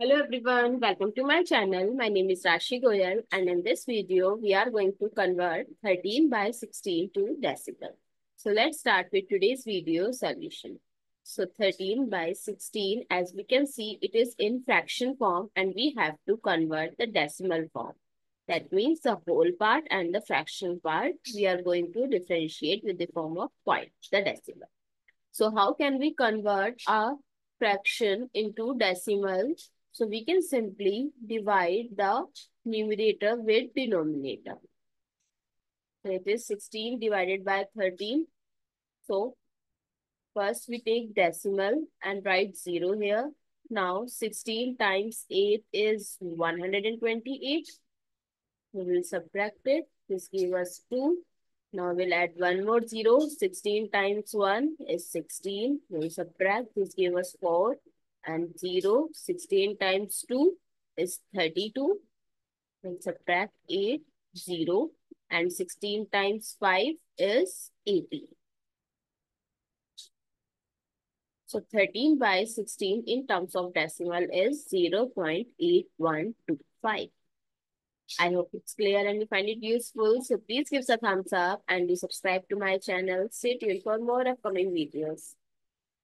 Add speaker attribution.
Speaker 1: Hello everyone, welcome to my channel. My name is Rashi Goel and in this video we are going to convert 13 by 16 to decimal. So let's start with today's video solution. So 13 by 16 as we can see it is in fraction form and we have to convert the decimal form. That means the whole part and the fraction part we are going to differentiate with the form of point, the decimal. So how can we convert a fraction into decimal so we can simply divide the numerator with denominator. So it is 16 divided by 13. So first we take decimal and write 0 here. Now 16 times 8 is 128. We will subtract it. This gives us 2. Now we'll add one more 0. 16 times 1 is 16. We'll subtract. This gives us 4 and 0. 16 times 2 is 32. Then subtract 8, 0 and 16 times 5 is 80. So 13 by 16 in terms of decimal is 0 0.8125. I hope it's clear and you find it useful. So please give us a thumbs up and do subscribe to my channel. Stay tuned for more upcoming videos.